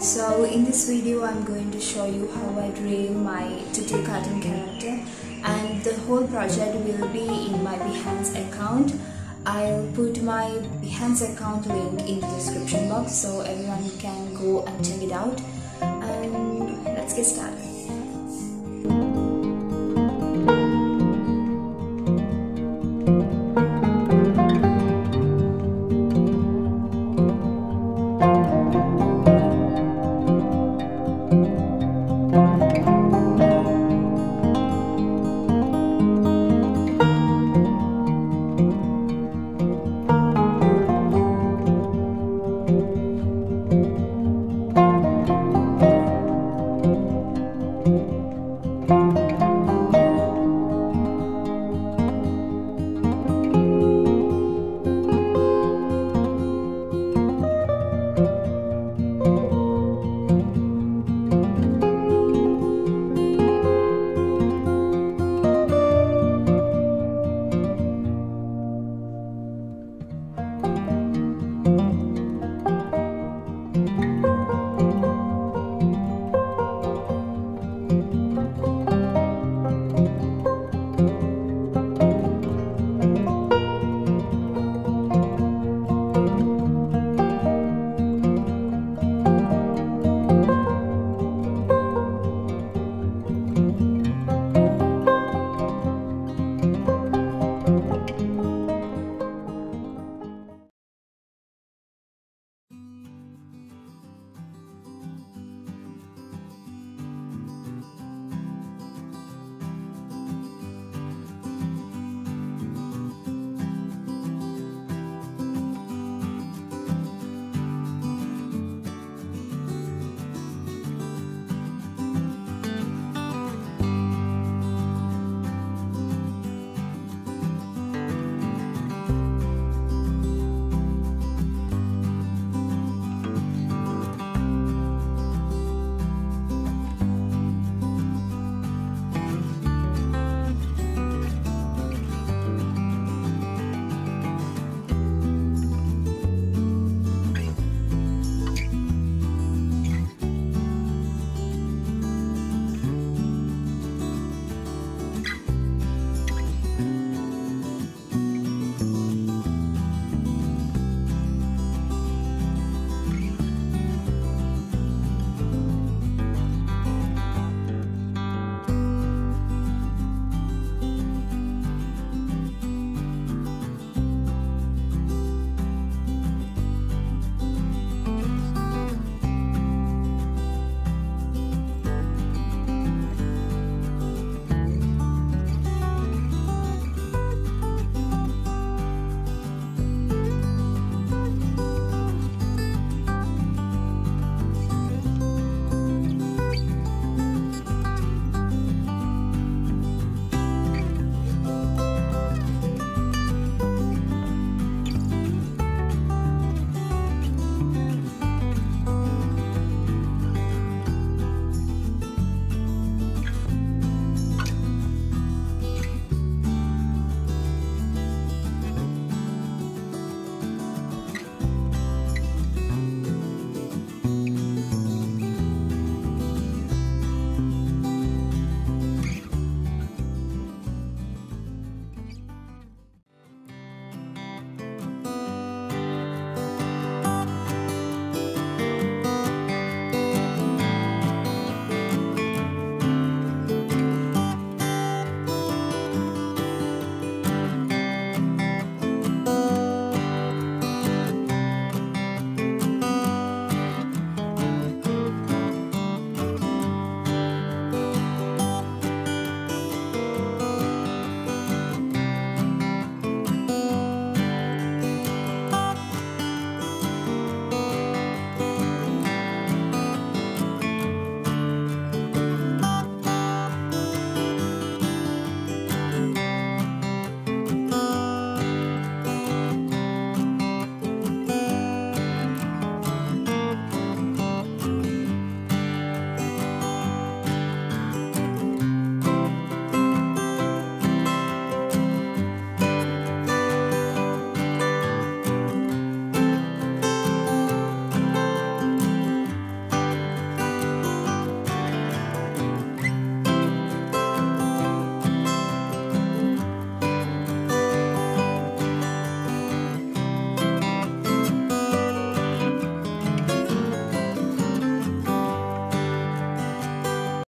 So in this video I'm going to show you how I drew my Tutu cartoon character and the whole project will be in my Behance account. I'll put my Behance account link in the description box so everyone can go and check it out and let's get started.